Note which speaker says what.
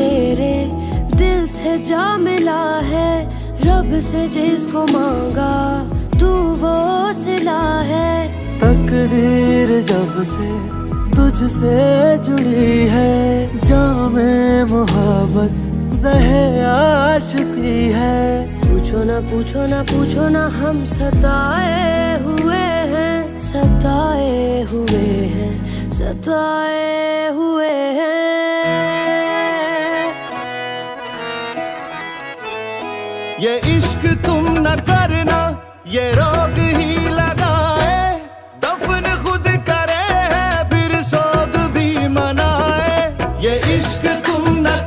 Speaker 1: है जा मिला है रब से जिसको मांगा तू वो सिला है।
Speaker 2: तकदीर जब से तुझसे जुड़ी है जामे मोहब्बत जहे आशिकी है।
Speaker 1: पूछो ना पूछो ना पूछो ना हम सताए हुए हैं सताए हुए हैं सताए हुए हैं।
Speaker 3: ये इश्क तुम न करना, ये रोग ही लगाए। दफन खुद करे है, फिर सोग भी मनाए। ये इश्क तुम
Speaker 2: न